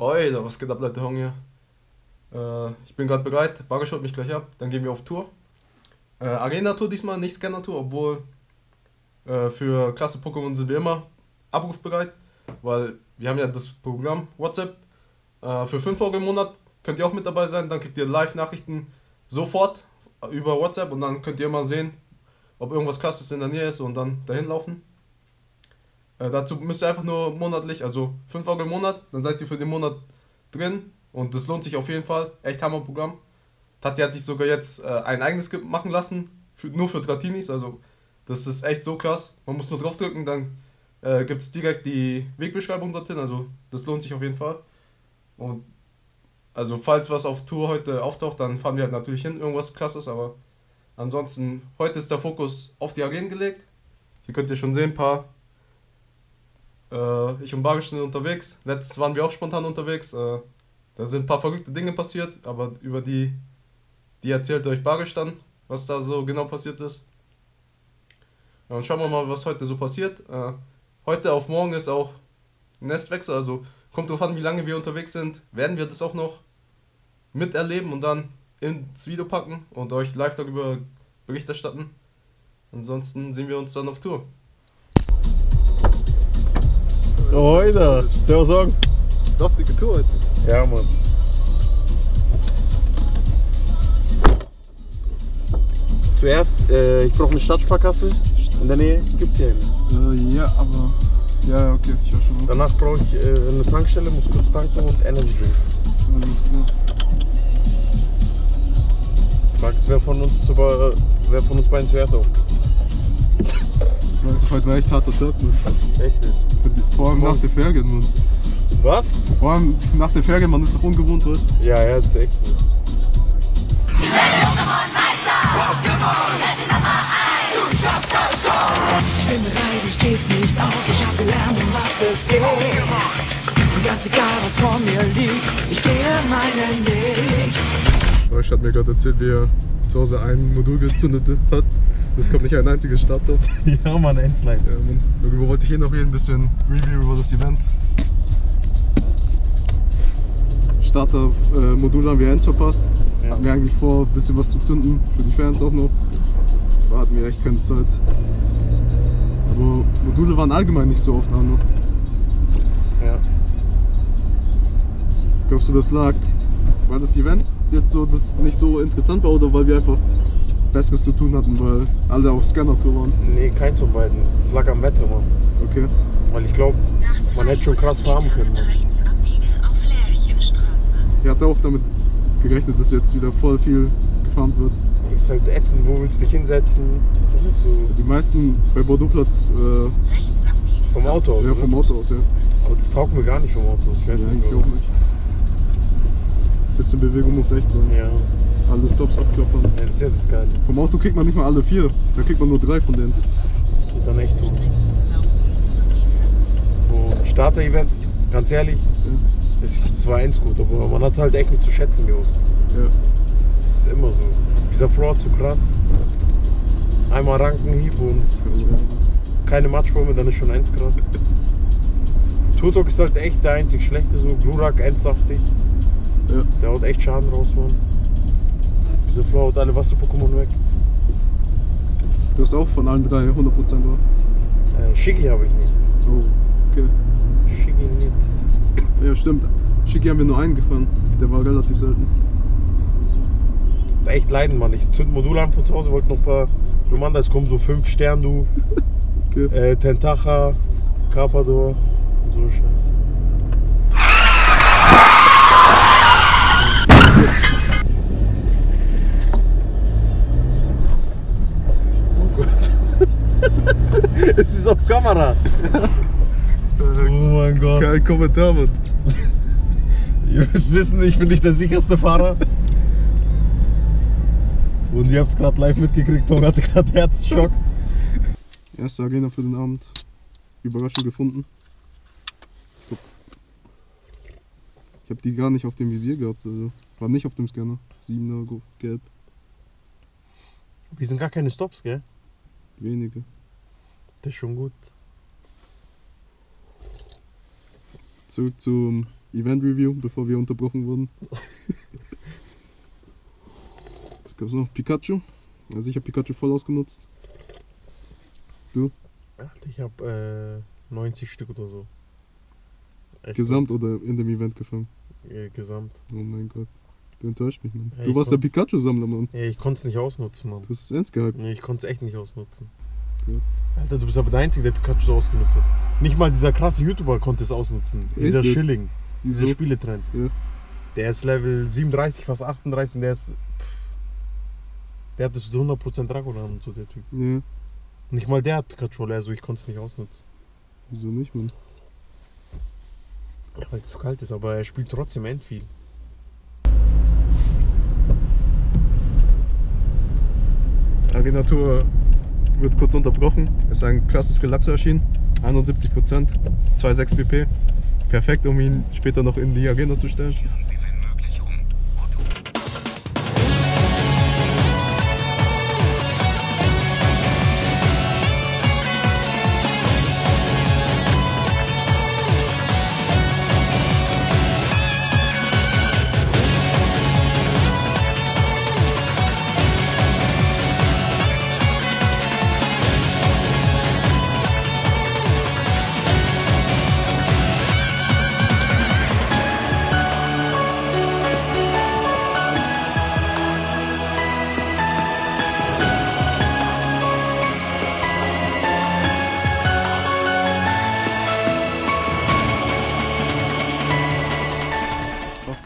Alter, was geht ab, Leute, Hong hier. Äh, ich bin gerade bereit, Barge schaut mich gleich ab, dann gehen wir auf Tour. Äh, Arena-Tour diesmal, nicht Scanner-Tour, obwohl äh, für klasse Pokémon sind wir immer abrufbereit, weil wir haben ja das Programm WhatsApp. Äh, für 5 Euro im Monat könnt ihr auch mit dabei sein, dann kriegt ihr Live-Nachrichten sofort über WhatsApp und dann könnt ihr mal sehen, ob irgendwas krasses in der Nähe ist und dann dahin laufen. Äh, dazu müsst ihr einfach nur monatlich, also 5 Euro im Monat, dann seid ihr für den Monat drin und das lohnt sich auf jeden Fall. Echt Hammer-Programm. Tati hat sich sogar jetzt äh, ein eigenes machen lassen, für, nur für Tratinis, also das ist echt so krass. Man muss nur draufdrücken, dann äh, gibt es direkt die Wegbeschreibung dorthin, also das lohnt sich auf jeden Fall. Und also falls was auf Tour heute auftaucht, dann fahren wir halt natürlich hin, irgendwas krasses, aber ansonsten, heute ist der Fokus auf die Arenen gelegt. Hier könnt ihr schon sehen, ein paar äh, ich und Barisch sind unterwegs. Letztes waren wir auch spontan unterwegs. Äh, da sind ein paar verrückte Dinge passiert, aber über die, die erzählt euch Barisch dann, was da so genau passiert ist. Ja, und schauen wir mal, was heute so passiert. Äh, heute auf morgen ist auch Nestwechsel, also kommt drauf an, wie lange wir unterwegs sind. Werden wir das auch noch miterleben und dann ins Video packen und euch live darüber Bericht erstatten. Ansonsten sehen wir uns dann auf Tour. Heute, Servus sagen. Saftige Tour heute. Ja, Mann. Zuerst, äh, ich brauche eine Stadtsparkasse. In der Nähe gibt es hier eine. Äh, ja, aber. Ja, okay, ich höre schon. Danach brauche ich äh, eine Tankstelle, muss kurz tanken und Energy Drinks. Alles klar. Fragst, wer von uns, zu, wer von uns beiden zuerst auf? Also heute war echt harter Tag, Mann. Echt nicht? Vor allem nach der Ferien, Mann. Was? Vor allem nach der Ferien, man ist doch ungewohnt, weißt Ja, ja, das ist echt so. Ich bin bereit, ich geb nicht auf, ich hab gelernt, um was es geht. Und ganz egal, was vor mir liegt, ich gehe meinen Weg. Euch hat mir gerade erzählt, wie er zu Hause ein Modul gezündet hat. Das kommt nicht ein einziges Starter. Ja, Mann, Endslide. Ja, Mann. Darüber wollte ich hier noch reden, ein bisschen Review über das Event. Starter-Modul haben wir eins verpasst. Ja. Hatten wir eigentlich vor, ein bisschen was zu zünden, für die Fans auch noch. Da hatten wir echt keine Zeit. Aber Module waren allgemein nicht so oft an. Ja. Glaubst du, das lag, weil das Event jetzt so das nicht so interessant war oder weil wir einfach Besseres zu tun hatten, weil alle auf Scanner-Tour waren? Nee, keins von beiden. Das lag am Wetter, Mann. Okay. Weil ich glaube, man hätte schon krass farmen können, Mann. Ich hatte auch damit gerechnet, dass jetzt wieder voll viel gefarmt wird. Ist halt ätzend, wo willst du dich hinsetzen? Das ist so Die meisten bei Bordeauxplatz, äh, vom Auto aus. ja, vom Auto aus, ja. Aber das taugt mir gar nicht vom Auto aus. Ich weiß ja nicht, eigentlich auch nicht. Bisschen Bewegung muss echt sein. Ja, Alle Stops abklappern. ja, das ist ja das Geile. Vom Auto kriegt man nicht mal alle vier, da kriegt man nur drei von denen. Tut dann echt tot. So, Starter-Event, ganz ehrlich, Ja. es, war eins gut, aber man hat es halt echt nicht zu schätzen gewusst. Ja. Das ist immer so. Dieser Floor zu krass. Einmal Rankenhieb und keine Matschbäume, dann ist schon eins krass. Tutok ist halt echt der einzig schlechte, so Glurak endsaftig. Ja. Der haut echt Schaden raus, Mann. Dieser Floor haut alle Wasser-Pokémon weg. Du hast auch von allen drei 100% war. Äh, Shiggy habe ich nicht. Oh, okay. Shiggy nicht. Ja, stimmt. Schicki haben wir nur einen gefahren. Der war relativ selten. Echt leiden, Mann. Ich zünd Modul an von zu Hause, wollte noch ein paar Lumanda, es kommen so fünf Stern, du. Okay. Äh, Tentacha, Carpador und so ein Scheiß. Auf Kamera. Oh mein Gott. Kein Kommentar, Mann. Ihr müsst wissen, ich bin nicht der sicherste Fahrer. Und ihr habt es gerade live mitgekriegt, Tom hatte gerade Herzschock. Erste Arena für den Abend. Überraschung gefunden. Ich habe die gar nicht auf dem Visier gehabt. Also war nicht auf dem Scanner. 7er go- gelb. Die sind gar keine Stops, gell? Wenige. Das ist schon gut. Zurück zum Event Review, bevor wir unterbrochen wurden. Was gab's noch? Pikachu. Also ich habe Pikachu voll ausgenutzt. Alter, ich hab äh, 90 Stück oder so. Echt Gesamt oder in dem Event gefangen. gut. Äh, gesamt. Oh mein Gott. Du enttäuscht mich, Mann. Ja, du warst der Pikachu-Sammler, Mann. Ja, ich konnte es nicht ausnutzen, Mann. Du hast es ernst gehypt. Nee, ich konnte es echt nicht ausnutzen. Ja. Alter, du bist aber der Einzige, der Pikachu so ausgenutzt hat. Nicht mal dieser krasse YouTuber konnte es ausnutzen. Dieser Echt? Schilling, dieser Wieso? Spieletrend. Ja. Der ist Level 37, fast 38 und der ist. Pff, der hat das zu 100% Dragonan und so, der Typ. Ja, Nicht mal der hat Pikachu, also ich konnte es nicht ausnutzen. wieso nicht, Mann? Ja, weil es zu kalt ist, aber er spielt trotzdem end viel. Arena Tour wird kurz unterbrochen. Ist ein krasses Relaxo erschienen. 71%, 2,6 pp. Perfekt, um ihn später noch in die Arena zu stellen.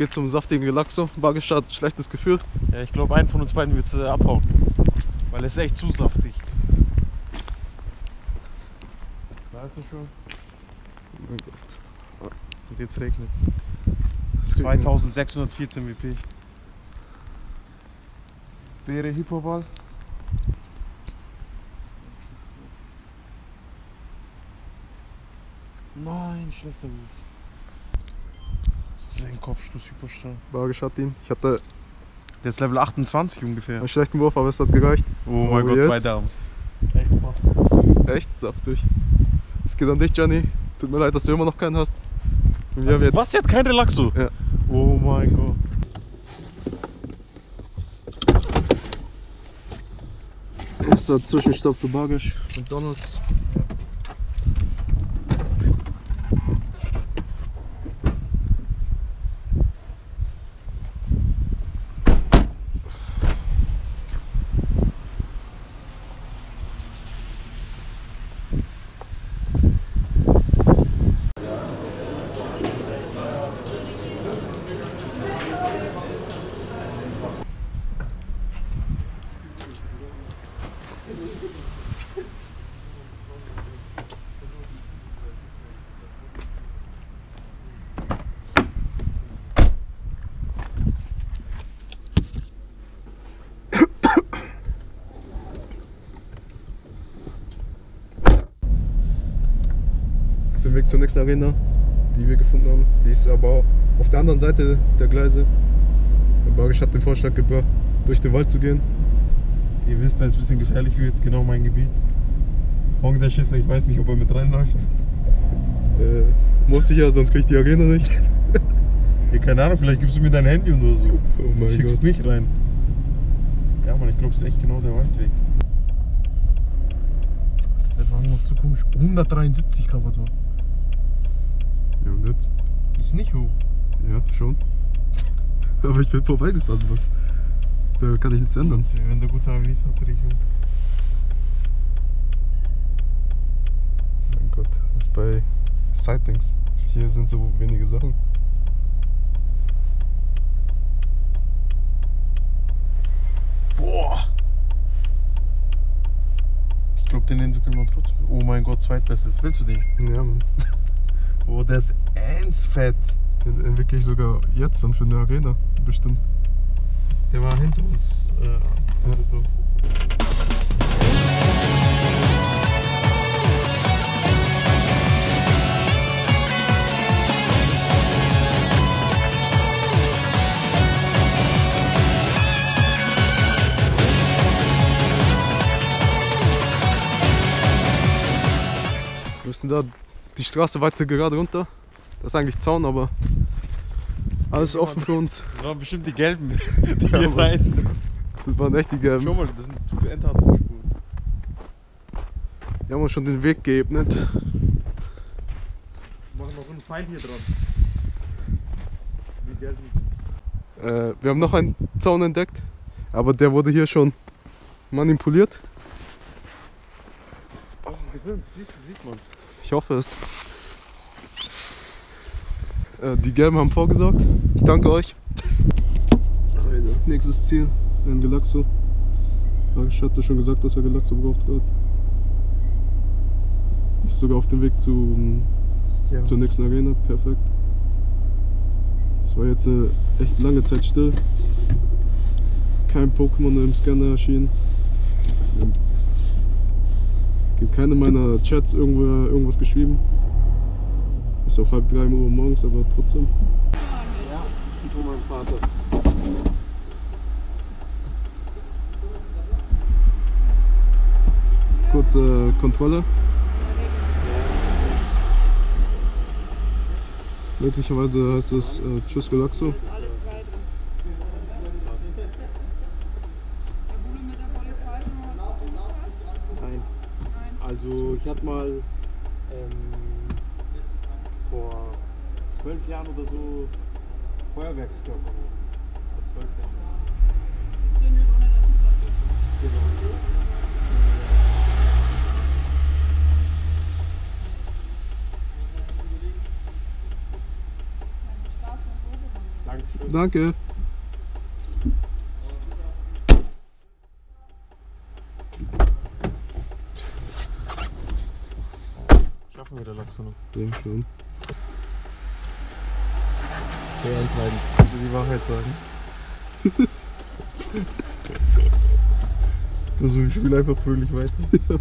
Auf geht's zum saftigen Relaxo. Bargestart, schlechtes Gefühl. Ja, ich glaube, einen von uns beiden wird äh, abhauen. Weil er ist echt zu saftig. Weißt du schon? Oh mein Gott. Und jetzt regnet es. kriegt man. 2614 WP. Beere Hippoball. Nein, schlechter Wurf. Das ist ein Kopfstoß Hyperstrahl. Bargestart ihn. Ich hatte Der ist Level 28 ungefähr. einen schlechten Wurf, aber es hat gereicht. Oh mein Gott, bei yes. Dams. Echt saftig. Es geht an dich, Johnny. Tut mir leid, dass du immer noch keinen hast. Wir haben jetzt Was? Der hat kein Relaxo? Ja. Oh mein Gott. erster Zwischenstopp für Bargisch. McDonalds. Weg zur nächsten Arena, die wir gefunden haben. Die ist aber auf der anderen Seite der Gleise. Der Bargisch hat den Vorschlag gebracht, durch den Wald zu gehen. Ihr wisst, wenn es ein bisschen gefährlich wird, genau mein Gebiet. Hong der Schisser, ich weiß nicht, ob er mit reinläuft. Äh, muss ich ja, sonst krieg ich die Arena nicht. Ja, keine Ahnung, vielleicht gibst du mir dein Handy und oder so. Oh mein Schickst Gott. mich rein. Ja, Mann, ich glaube, es ist echt genau der Waldweg. Der Wagen macht so komisch. 173 Kapator. Ja, und jetzt? Ist nicht hoch. Ja, schon. Aber ich bin vorbeigefahren, was? Da kann ich nichts ändern. Wenn der gute AWs hat, Richtung. Mein Gott, was bei Sightings? Hier sind so wenige Sachen. Boah! Ich glaube, den entwickeln wir trotzdem. Oh mein Gott, zweitbestes. Willst du den? Ja, Mann. Oh, der ist ends fett. Den entwickle ich sogar jetzt dann für eine Arena. Bestimmt. Der war hinter uns. Äh, also so. Wir müssen da die Straße weiter gerade runter. Das ist eigentlich Zaun, aber Alles offen für uns. Das waren bestimmt die gelben, die hier Mann. rein sind. Das waren echt die Schau Gelben. mal, das sind Endhardspuren. Die haben uns schon den Weg geebnet. Wir machen noch einen Pfeil hier dran. Die gelben. Äh, wir haben noch einen Zaun entdeckt, aber der wurde hier schon manipuliert. Oh mein Gott, sieht man's. Ich hoffe es. Äh, die Gelben haben vorgesorgt. Ich danke euch. Alter, nächstes Ziel, ein Galaxo. Ich hatte schon gesagt, dass er Galaxo braucht gerade. Ist sogar auf dem Weg zu, Ja. zur nächsten Arena. Perfekt. Es war jetzt eine echt lange Zeit still. Kein Pokémon im Scanner erschienen. Gibt keine meiner Chats irgendwo irgendwas geschrieben. Ist auch halb drei Uhr morgens, aber trotzdem. Ja, von meinem Vater. Kurze Kontrolle. Möglicherweise heißt es äh, Tschüss Galaxo. alles frei drin. Der Bude mit der Polizei schon mal was zu tun gehabt? Nein. Nein. Also ich hatte mal ähm, vor zwölf Jahren oder so Feuerwerkskörper. Vor zwölf Jahren. Gezündet, ohne dass Feuer ist. Genau. Danke. Schaffen wir der Ja, schon. Ja, entscheidend. Musst du die Wahrheit sagen? Also ich spiele einfach fröhlich weiter.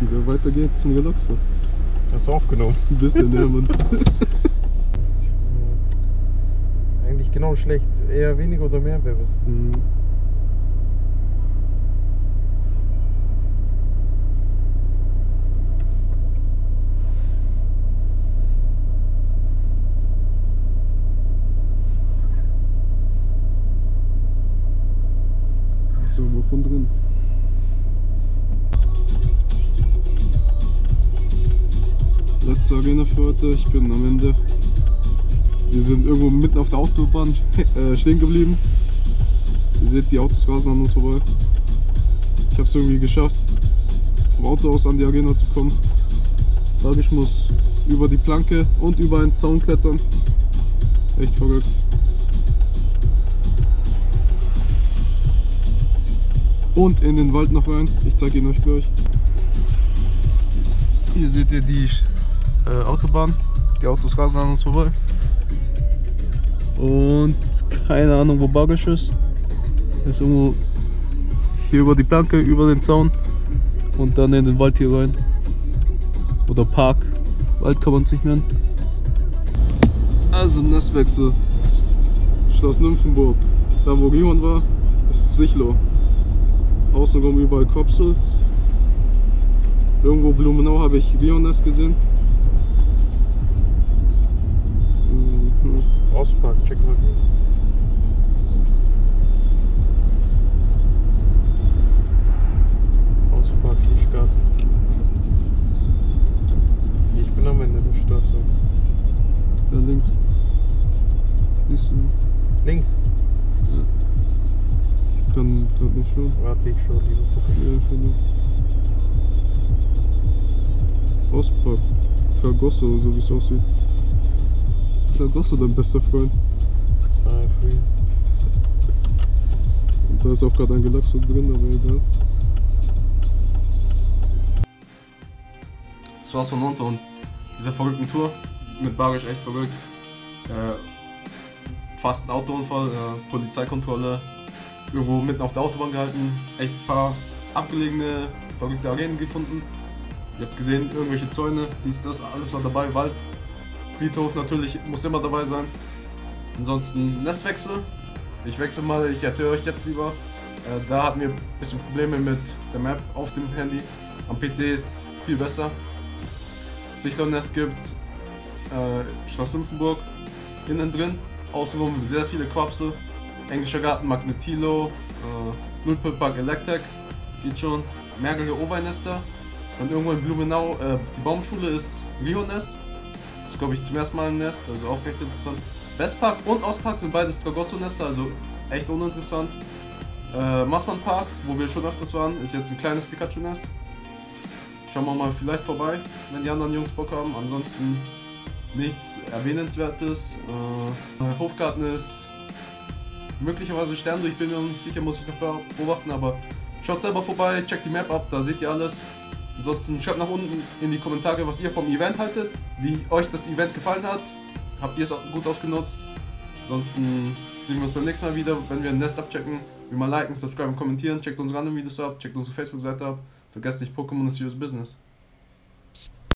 Wieder weiter geht's zum Galaxo. Hast du aufgenommen? Ein bisschen, ja, Mann. Eigentlich genau schlecht. Eher weniger oder mehr wäre es. Mhm. So, wovon drin? Letzte Arena für heute. Ich bin am Ende. Wir sind irgendwo mitten auf der Autobahn äh, stehen geblieben. Ihr seht, die Autos rasen an uns vorbei. Ich habe es irgendwie geschafft, vom Auto aus an die Arena zu kommen. Sag ich muss über die Planke und über einen Zaun klettern. Echt verrückt. Und in den Wald noch rein. Ich zeige ihn euch gleich. Hier seht ihr die äh, Autobahn. Die Autos rasen an uns vorbei. Und keine Ahnung, wo Bagisch ist. Ist irgendwo hier über die Planke, über den Zaun und dann in den Wald hier rein. Oder Park. Wald kann man es sich nennen. Also Nestwechsel. Schloss Nymphenburg. Da wo Riemann war, ist Sichlo. Außenrum überall Kopsels. Irgendwo Blumenau habe ich Rionnest gesehen. Auspark, check mal. Auspark, Lichtgarten. Ich bin am Ende der Straße. Da links. Siehst du? Links. Ich kann gerade nicht schauen. Warte, ich schau lieber. Ja, schon. Ostpark. Tragosso, so wie es aussieht. Tragosso, dein bester Freund. Das war ja früher. Und da ist auch gerade ein Galaxo drin, aber egal. Das war's von uns und dieser verrückten Tour. Mit Barisch echt verrückt. Äh, fast ein Autounfall, äh, Polizeikontrolle. Irgendwo mitten auf der Autobahn gehalten. Echt ein paar abgelegene, verrückte Arenen gefunden. Ihr habt's gesehen, irgendwelche Zäune, dies, das, alles war dabei. Wald, Friedhof natürlich muss immer dabei sein. Ansonsten Nestwechsel. Ich wechsle mal, ich erzähle euch jetzt lieber. Äh, da hatten wir ein bisschen Probleme mit der Map auf dem Handy. Am PC ist viel besser. Sichtlohnest gibt äh, Schloss Nymphenburg innen drin. Außenrum sehr viele Quapsel. Englischer Garten Magnetilo, äh, Nullpulpark Electec, geht schon. Mehrere Overnester. Und irgendwo in Blumenau, äh, die Baumschule ist Rio-Nest. Das ist glaube ich zum ersten Mal ein Nest, also auch recht interessant. Westpark und Ostpark sind beides Tragosso-Nester, also echt uninteressant. Äh, Massmann Park, wo wir schon öfters waren, ist jetzt ein kleines Pikachu-Nest. Schauen wir mal vielleicht vorbei, wenn die anderen Jungs Bock haben. Ansonsten nichts Erwähnenswertes. Äh, Hofgarten ist möglicherweise Stern, ich bin mir noch nicht sicher, muss ich noch beobachten, aber schaut selber vorbei, checkt die Map ab, da seht ihr alles. Ansonsten schreibt nach unten in die Kommentare, was ihr vom Event haltet, wie euch das Event gefallen hat. Habt ihr es gut ausgenutzt? Ansonsten sehen wir uns beim nächsten Mal wieder, wenn wir ein Nest abchecken. Wie mal liken, subscriben, kommentieren, checkt unsere anderen Videos ab, checkt unsere Facebook-Seite ab. Vergesst nicht, Pokémon ist serious business.